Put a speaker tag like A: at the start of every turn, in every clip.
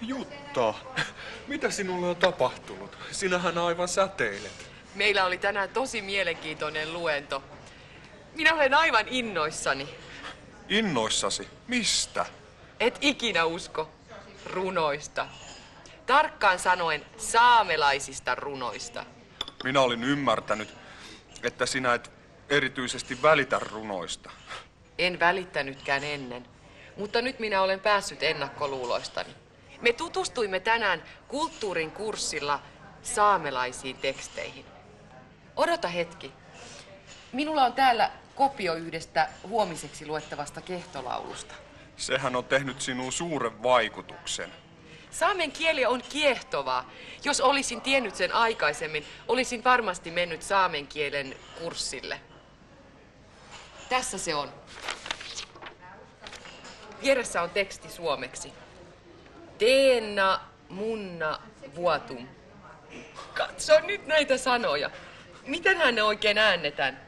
A: Jutta, mitä sinulle on tapahtunut? Sinähän aivan säteilet.
B: Meillä oli tänään tosi mielenkiintoinen luento. Minä olen aivan innoissani.
A: Innoissasi? Mistä?
B: Et ikinä usko. Runoista. Tarkkaan sanoen saamelaisista runoista.
A: Minä olin ymmärtänyt, että sinä et erityisesti välitä runoista.
B: En välittänytkään ennen, mutta nyt minä olen päässyt ennakkoluuloistani. Me tutustuimme tänään kulttuurin kurssilla saamelaisiin teksteihin. Odota hetki. Minulla on täällä kopio yhdestä huomiseksi luettavasta kehtolaulusta.
A: Sehän on tehnyt sinuun suuren vaikutuksen.
B: Saamen kieli on kiehtovaa. Jos olisin tiennyt sen aikaisemmin, olisin varmasti mennyt saamen kielen kurssille. Tässä se on. Vieressä on teksti suomeksi. Teenna munna vuotum. Katso nyt näitä sanoja. Mitenhän ne oikein äännetään?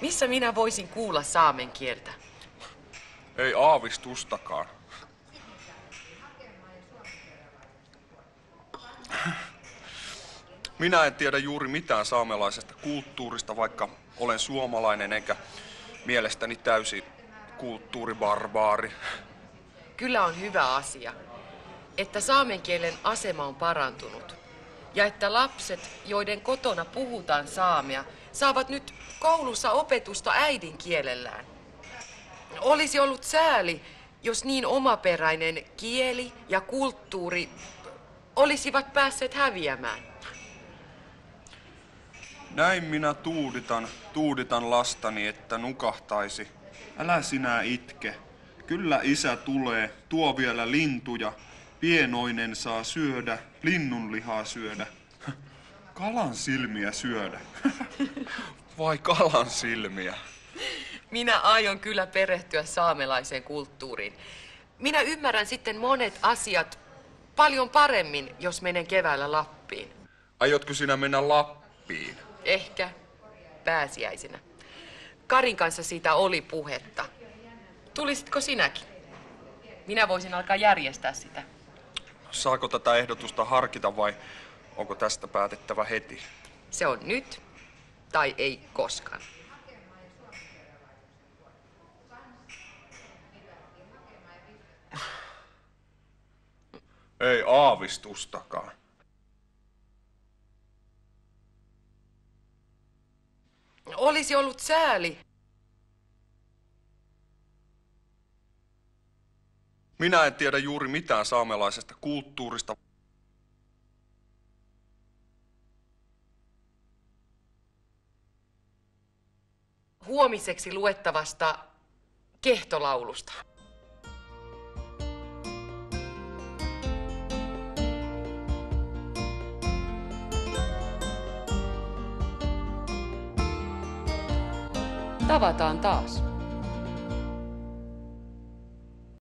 B: Missä minä voisin kuulla saamen kieltä?
A: Ei aavistustakaan. Minä en tiedä juuri mitään saamelaisesta kulttuurista, vaikka olen suomalainen enkä mielestäni täysi kulttuuribarbaari.
B: Kyllä on hyvä asia, että saamen kielen asema on parantunut. Ja että lapset, joiden kotona puhutaan saamea, saavat nyt koulussa opetusta äidinkielellään. Olisi ollut sääli, jos niin omaperäinen kieli ja kulttuuri olisivat päässeet häviämään.
A: Näin minä tuuditan, tuuditan lastani, että nukahtaisi. Älä sinä itke. Kyllä isä tulee, tuo vielä lintuja. Pienoinen saa syödä, linnunlihaa syödä. Kalan silmiä syödä. Vai kalan silmiä?
B: Minä aion kyllä perehtyä saamelaiseen kulttuuriin. Minä ymmärrän sitten monet asiat paljon paremmin, jos menen keväällä Lappiin.
A: Aiotko sinä mennä Lappiin?
B: Ehkä pääsiäisenä. Karin kanssa siitä oli puhetta. Tulisitko sinäkin? Minä voisin alkaa järjestää sitä.
A: Saako tätä ehdotusta harkita vai onko tästä päätettävä heti?
B: Se on nyt tai ei koskaan.
A: Ei aavistustakaan.
B: Olisi ollut sääli.
A: Minä en tiedä juuri mitään saamelaisesta kulttuurista.
B: Huomiseksi luettavasta kehtolaulusta. Tavataan taas.